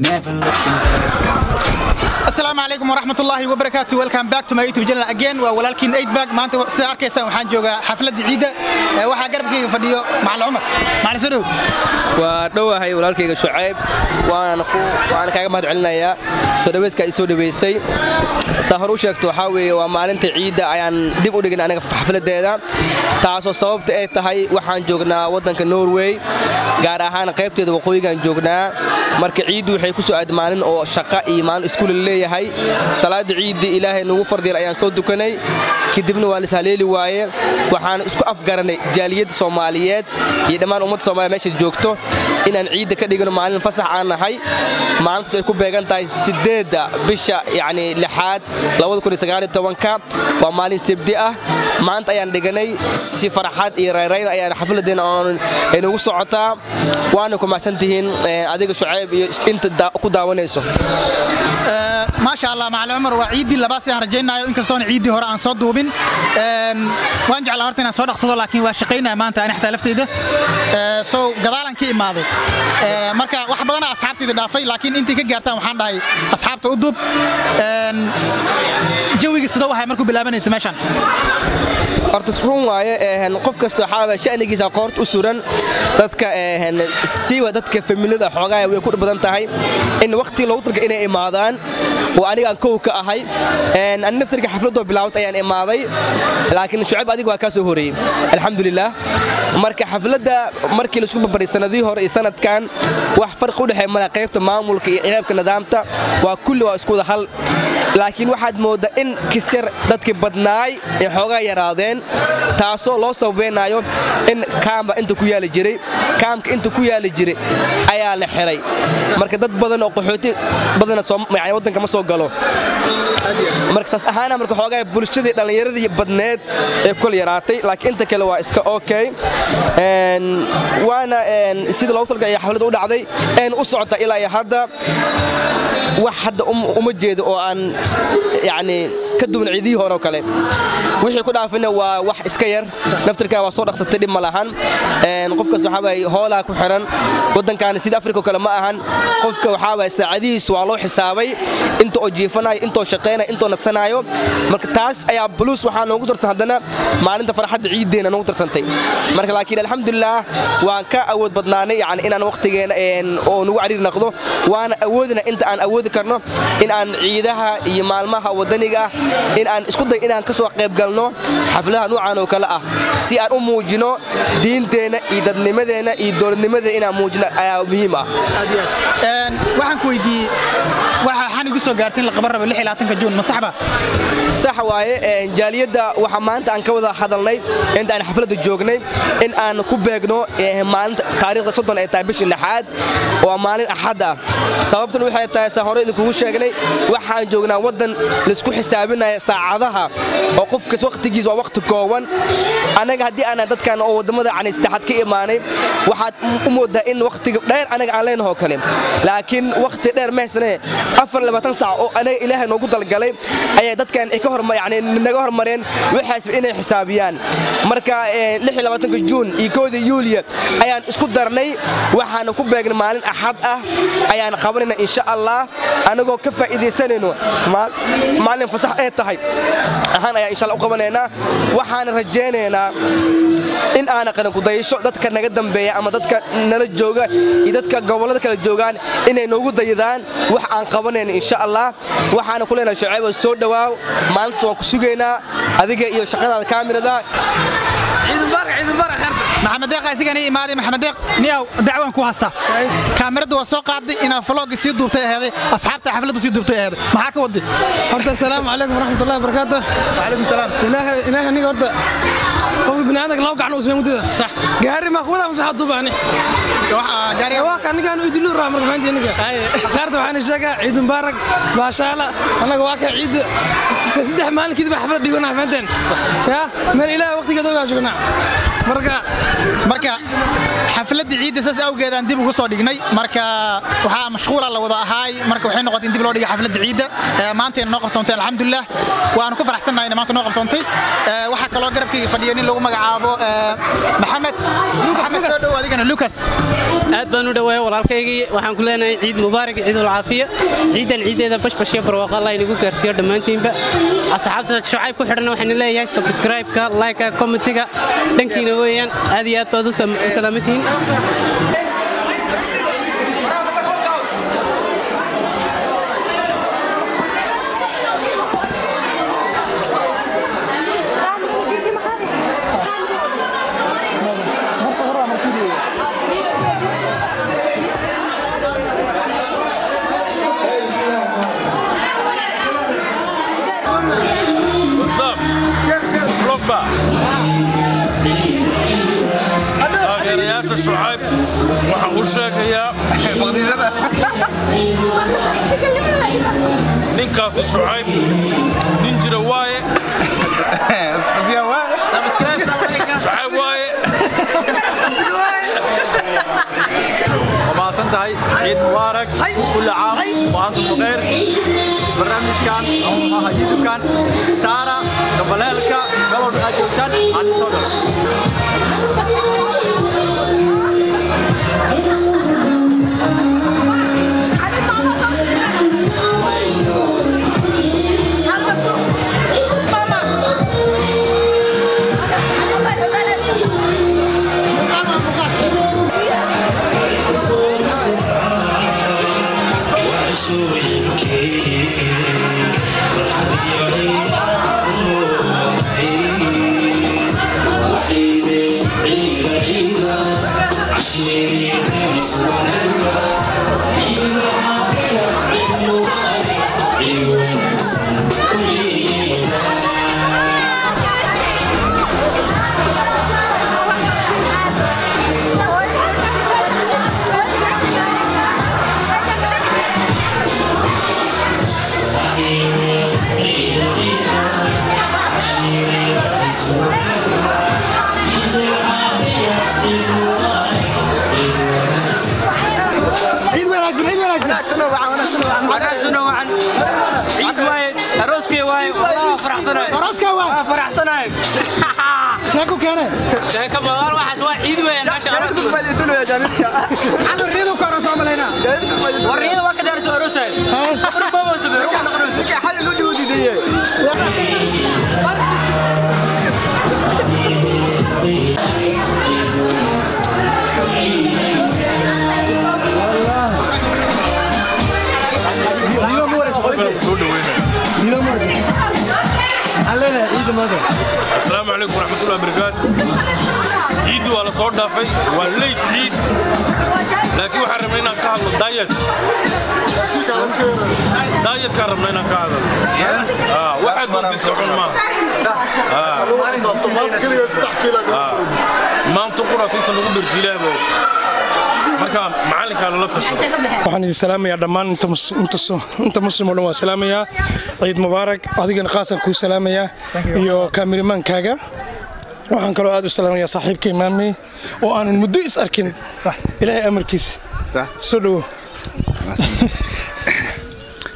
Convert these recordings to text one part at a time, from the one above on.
Never looking back. asalaamu calaykum waraxmatullaahi wabarakaatu welcome back to my youtube channel again. Waa walaalkiin eid bag. Maanta sida arkaysaan waxaan joogaa xafladda ciidda Ee, waxaa garabkayga fadhiyo macalin cumar. Macalin soo dhow waa dhowahay walaalkayga shucayb. Waana ku waana kaaga mahad celinayaa soo dhawayska aad i soo dhawaysay saa hore u sheegto waxaa weeye waa maalinta ciidda ayaan dib u dhigin aniga xafladeeda. Taasoo sababta ay tahay waxaan joognaa waddanka norway gaar ahaan qaybteeda waqooyigaan joognaa. Marka ciiddu waxay ku soo maalin oo shaqa iyo maalin iskuul la leeyahay. Salaada ciidda ilaahay nagu fardiyal ayaan soo dukanay. Kadibna waa lis haleeli waaye. Waxaan isku afgaranay jaaliyadda soomaaliyeed iyo dhammaan ummadda soomaaliya meesha joogto inaan ciidda ka dhigano maalin fasax aan nahay. Maalintaas ay ku beegan tahay sideedda bisha yacni lixaad waa maalin sabdi ah maanta ayaan dhiganay. Si farxad iyo rayrayn ayaan xafladeena ay nagu socotaa. Waana ku mahadsan tihiin eh, adiga shucayb iyo inta ku daawanayso. Ee, maasha allah macalin cumar waa ciiddii labaad sidaan rajaynayo inkastoona ciiddii hore aan soo duubin. Waan jeclaa horta inaan soo dhaqsado laakiin waa shaqaynaya maanta ani xataa lafteyda so gadaalan ka imaaday marka wax badana asxaabtayda dhaafay laakiin intii ka gaartaan waxaan dhahay asxaabta u Een, jawiga sida wahay markuu bilaabanaysa meeshan horta run waaye qof kasta waxaa sha'nigiisa qoort u suran dadka een, siiba dadka familada xoogaa way ku badan tahay. In waqti loogu talka inay imaadaan oo aniga aan kow ka ahay ani naftarka xafladoo bilaawad ayaan imaaday laakiin shucayb adiga waa kaa soo horeeyey alxamdulilah marka xafladda markii la isku barbaray sanadihii hore iyo sanadkan wax farqi u dhexeeya mala qaybta maamulka iyo qaybka nidaamta. Waa kulli waa isku wada hal. Laakiin waxaad mooddaa in kisyar dadkii badnaay ay xoogaa yaraadeen taasoo loo sababaynayo in kaamba inta ku yaali jiray kaamka inta ku yaali jiray ayaa la xiray. Marka dad badan oo qaxooti badana yacni waddanka ma soo galo. Marka saas ahaana marka xoogaa bulshadii dhallinyaradii badneed ee kol yaraatay laakiin inta kale waa iska okay waana sida loogu talgalay xafladda u dhacday. Een u socota ilaa iyo hadda. Wax hadda um- uma jeedo oo aan yacni ka duwan ciidihii hore oo kale wixii ku dhaafina waa wax iska yar. Naftirkaa waa soo dhaqsatay dhib ma lahan. Een, qofkas waxaa waay hoolaa ku xiran. Waddankaani sida afrika oo kale ma ahan. Qofka waxaa waay saacadihiis waa loo xisaabay. Inta oo jiifanayo intoo shaqaynayo intoo nasanaayo marka taas ayaa bulus waxaa noogu darsan haddana maalinta farxadda ciiddeena noogu darsantay marka laakiin alxamdulilah waan ka awood badnaanay yani inaan waqtigeena een, oo nagu cariir naqdo. Waana awoodina inta aan awoodi karno in aan ciidaha iyo maalmaha waddaniga ah in aan isku day inaan ka soo qayb galno xafladaha nuucan oo kale ah. Si aan u muujino diinteenna iyo dadnimadeenna iyo dowladnimadeena inaan muujino ayaa muhiim ah Een, waxaan ku weydiiyey waxa xan igu soo gaartay in la qaban rabo 16 juun ma saxba? Sax waaye jaaliyadda waxaa maanta aan ka wada hadalnay inta aan xafladda joognay in aan ku beegno ee, maalinta taariikhda soddon ee tahay bishii lixaad waa maalin axad ah. Sababtan waxay tahay saa hore idinkugu sheegnay waxaan joognaa waddan la isku xisaabinaya saacadaha oo qofkas waqtigiisa waa waqti kooban. Anaga haddii aanan dadkan oo waddamada cani saddexaad ka imaanay waxaad u moodaa in waqtiga dheer anaga aan leenaho kale. Laakiin waqti dheer mahaysane afar labaatan saac oo anaga ilaahay noogu dalgalay ayay dadkan naga hormareen waxaasba inay xisaabiyaan. Marka eh, juun iyo kowda yuuliya ayaan isku darnay waxaana ku beegnay maalin axad ah ayaan qabanayna insha allah anagoo ka faa'iidaysanayno maal- maalin fasax ay tahay. Ahaan ayaan insha allah u qabanaynaa waxaana rajaynaynaa in aana qaran kudayasho dadka naga dambeeya ama dadka nala jooga iyo dadka gobollada kala joogaan inay noogu dayadaan. Wax aan qabanayna insha allah waxaana ku leenahay shucayb soo dhawaaw maalintaas waan ku sugaynaa. Adiga iyo shaqadaada kaamirada maxamed deeq isagan ii imaaday maxamed deeq niyaw dacwaan ku hasta kaamirada waa soo qaaday inaa vlogga sii duubtay aheeday asxaabta xafladda sii duubtay aheeday maxaa ka waday horta asalaamu calaykum waraxmatullahi wabarakaatu waalaikum salaam. Ilaahay aniga horta qofka biniaadanka laba gacan u samey mudada sax gaari ma kuwada musaxa duubaani waxaa gaariga waa kan ninkaan idilu raa marka maanta ninka akhaarta waxaan sheegaa ciid mubaarak baashaala annaga waa ka ciid saddex maalin kadib xaflad dhiganaa fahanteen ya meel ilaahay waqtigeeda ogaa joognaa marka marka xafladda ciidda saas awgeed aan dib ugu soo dhignay. Marka waxaa mashquula la wada ahaay marka waxay noqotay in dib loo dhigay xafladda ciidda. Ee, maantayna noo qabsoontay alxamdulilah waanu ku faraxsannahay in maanta noo qabsoontay Ee, waxaa kaloo garabkayga fadhiya nin lagu magacaabo ee, maxamed. Maxamed soo dhow adigana lucas aad baan u dhaweeya walaalkaygii. Waxaan ku leenahay ciid mubaarak ciidul caafiya ciidan ciideeda bashbash iyo barwaaqo allah inagu gaarsiiyo dhammaantiinba. Asxaabta shucayb ku xidhan waxaan leeyahay subscribe-ka like-ka commentiga dhankiina weeyaan aad iyo aad baad u shucayb waxaan u sheegayaa ninkaasi shucayb nin jira waaye shucayb waaye ومعصن تهي عيد مبارك كل عام وأنتم بخير برنامج كان أو يوتيوب كان سارة قبلالك قبل أجوتان sheeko keene sheeka badan waxaas waa ciid weeyaan meesha waraxmatullahi wabarakaatu ciiddi waa la soo dhaafay waa leyt ciid. Laakiin waxaan rabnay inaan ka hadlo daayad daayadkaan rabnay inaan ka hadlo. Ah, waxaad doonta iska cun maaha Ah. Ah. maanta quraat inta lagu marka lala tashado waxaan idin salaamayaa dhammaan inta muslim oo dhan waan salaamayaa. Ciid mubaarak adigana qaasaan kuu salaamayaa. Iyo kaamirmaankaaga waxaan kaloo aad u salaamayaa saaxiibka imaamey oo aanan muddo is arkin. Ilaahay amarkiisa. Soo dhowo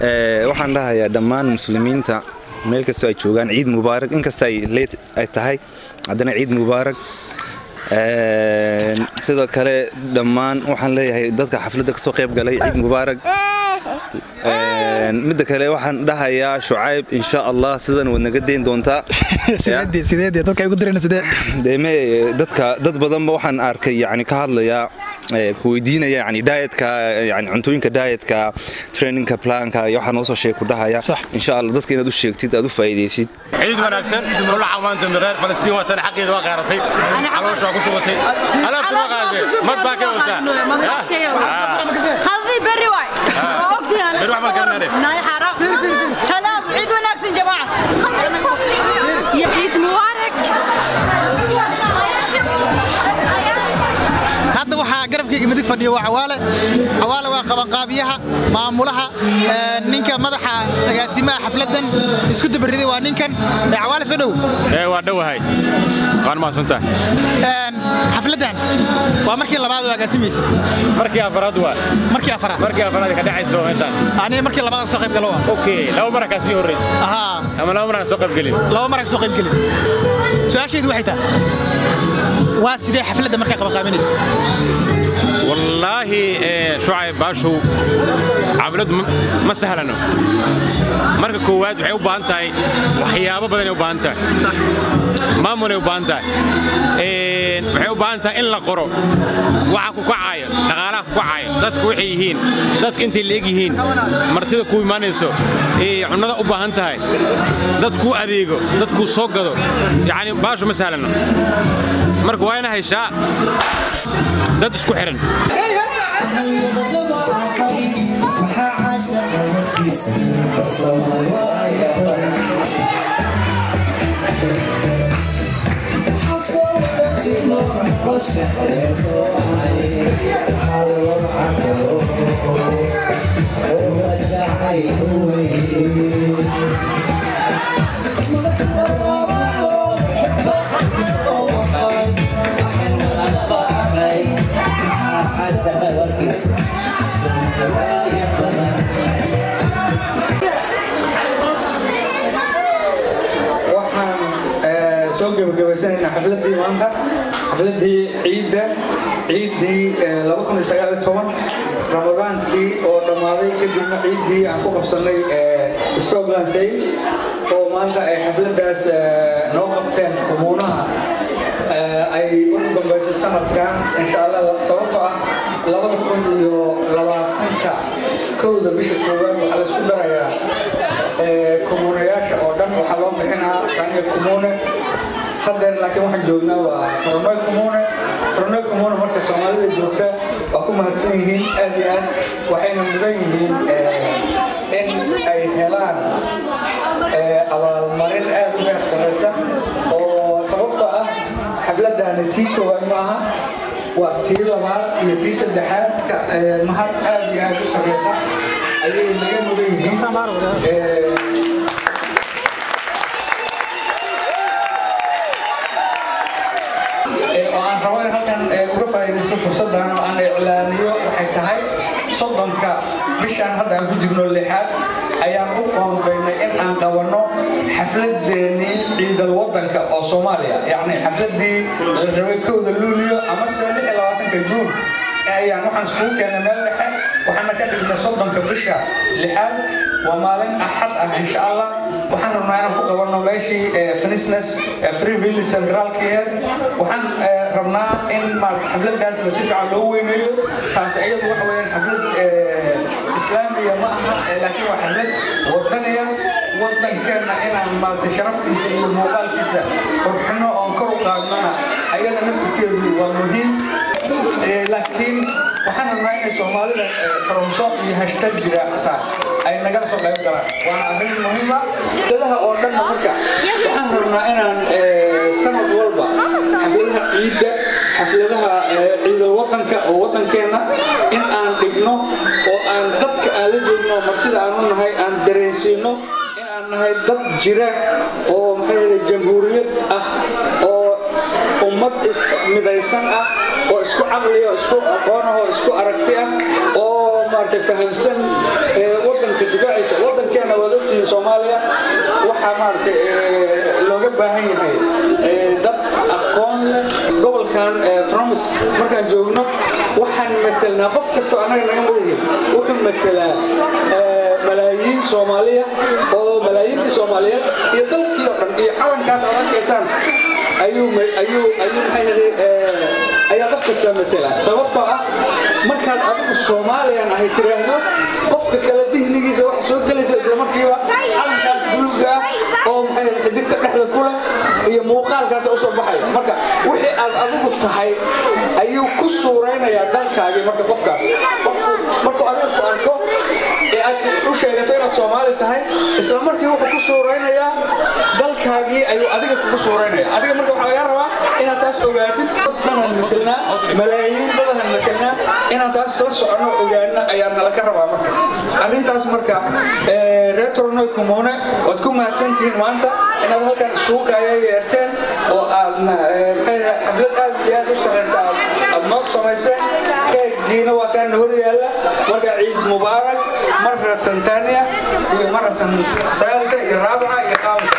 Ee, waxaan dhahayaa dhammaan muslimiinta meel kastoo ay joogaan. Ciid mubaarak inkasta ay leet ay tahay. Haddana ciid mubaarak sidoo kale dhammaan waxaan leeyahay dadka xafladda ka soo qayb galay ciid mubaarak. Ee, midda kale waxaan dhahayaa shucayb insha allah sidan waad naga dayn doontaa. Dad badanba waxaan arkay yani ka hadlaya Eh, kuweydiinaya yani dietka yani cuntooyinka dietka trainingka planka iyo waxaa noo soo sheega ku dhahaya insha allah dadka inaad u sheegtid aad u faa'iidaysid. Ciid wanaagsan kulla xawmaantum bikheer falastiin waa tan xaqeeda waa qaaratay caloosha ku shubatay alaabta waa qaadatay mad baa ka wadaa ah. ah. haddii berri waay. Ogtahay berri wax ma garanay naay xara salaam ciid wanaagsan jamaaca ciid. Mubarak hadda waxaa garabkayga midig fadhiyo waa cawaale. Cawaale waa qabanqaabiyaha maamulaha ee, ninka madaxa agaasimaha xafladan isku dabariday waa ninkan. Ee, cawaale soo dhow. Ee waa dhowahay waan mahadsantahay. Een, xafladan waa markii labaad oo agaasimaysa. Markii afaraad waa. Markii afaraad. Markii afaraad ka dhacayso intaan. Aniga markii labaad soo qayb galo waa. Okay laba mar ka sii horeysa aha ama laba mar soo qayb gelin. Laba mar soo qayb gelin. Su'aashaydu waxay tahay waa sidee xafladda markaa qabanqaabinaysa wallaahi ee shucayb baashu camaladu ma- sahlano marka koowaad waxay u baahan tahay waxyaabo badanay u baahan tahay maamulay u baahan tahay waxay u baahan tahay in la qoro waxa ku kacayo dhaqaalaha ku kacayo dadku waxay yihiin dadka intay leeg yihiin martida ku imaanayso cunnada u baahan tahay dad kuu adeego dad kuu soo gado yacni baashu ma sahlano marka waa ina heshaa dad isku xiran waxaan xafladii maanta xafladii ciidda ciiddii eh, ramadaankii oo dhammaaday kadibna ciiddii aan ku qabsannay eh, Stockland Sale oo maanta ay xafladaas eh, noo qabteen xumuunaha ay ugu dambaysay sanadkan insha allah sababtoo ah labada kun iyo labaatanka kowda bisha koowaad waxaa la isku darayaa kumuunayaasha oo dhan waxaa loo bixinaa qaniya kumuune haddeer laakiin waxaan joognaa waa tornoy kumuune tornoy kumuune marka soomaalida joogta waa ku mahadsan yihiin aad iyo aad waxayna mudan yihiin ee, in ay helaan ee, abaalmarin aad u heer sareysa oo sababtoo ah xafladdaani tii koowaad ma aha waa tii labaad iyo tii saddexaad ee, mahad aad iyo aad u sareysa ayay naga mudan yihiin Ee, ee, oo aan rabo in halkan ee, uga faa'iidaysto fursaddan oo aan iclaaniyo waxay tahay soddonka bishaan hadda aan ku jirno lixaad ayaan u qoonbaynay in aan qabanno xafladeennii ciidal waddanka oo soomaaliya. Yacni xafladii la rabay kowda luuliyo amase labaatanka juun ayaan waxaan iskugu keennay meel dhexe waxaana ka dhignay soddonka bisha. Lixaad waa maalin axad ah insha allah waxaan rabnaa inaan ku qabanno meeshii finisnes freeville centraalkeed waxaan rabnaa in maarata xafladaas la si fiican loo weyneeyo taas iyadu waxa weeyaan xaflad islaamiya ma aha laakiin waa xaflad wadaniya waddankeenna inaan maarata sharaftiisa iyo muuqaalkiisa qurxino oon kor u qaadnana ayada naftirkeedu waa muhiim laakiin waxaan rabnaa inay soomaalida eh, koronso iyo hashtag jira xataa ay nagala soo qayb galaan. Waana arrin muhiima dadaha oo dhanna marka waxaan rabnaa inaan eh, sanad walba xafladaha ciidda xafladaha eh, ciidal waddanka oo waddankeenna in aan dhigno oo aan dadka aan la joogno martida aan u nahay aan dareensiino nahay dad jira oo maxay ahayd jamhuuriyad ah oo ummad midaysan ah oo isku caqli oo isku aqoon ah oo isku aragti ah oo maaragtay fahamsan ee waddanka difaaciisa waddankeena waad ogtihiin soomaaliya waxaa maaragtay looga baahan yahay dad aqoon gobolkan tromis markaan joogno waxaan matelnaa qof kastoo annaga naga madahi wuxuu matelaa malaayiin soomaaliya oo malaayiintii soomaaliyeed iyo dalkii oo dhan iyo calankaas aad arkaysaan ayuu ayuu ayuu maxay ahayd ee, ayaa qof sababtoo ah markaad adigu soomaaliyan ahay tiraahdo qofka kale dihnigiisa wax soo gelaysa isla markiiba calankaas buluuga ah oo ahayd xidigta dhexda ku leh iyo muuqaalkaas u soo baxaya. Marka wixii aad adigu tahay ayuu ku suuraynayaa dalkaagii marka qofkaas. Markuu adiga ku arko sheegato inaad soomaali tahay isla markii wuxuu ku suuraynayaa dalkaagii ayuu adiga kugu suuraynaya adiga marka waxaa laga rabaa inaad taas ogaatid danan matelnaa malaayiin dadahan matelnaa inaan taas la socono ogaana ayaa nala ka rabaa marka. Arrintaas marka reer tornoy kumune waad ku mahadsantihiin maanta inaad halkan iskugu kaaya yeerteen oo aadna xaflad aad iyo aad u saraysa aad noo samayseen keegiina waa kaana hor yaalla. Marka ciid mubaarak maratan taaniya iyo maratan thaalita iyo raabica iyo khamisa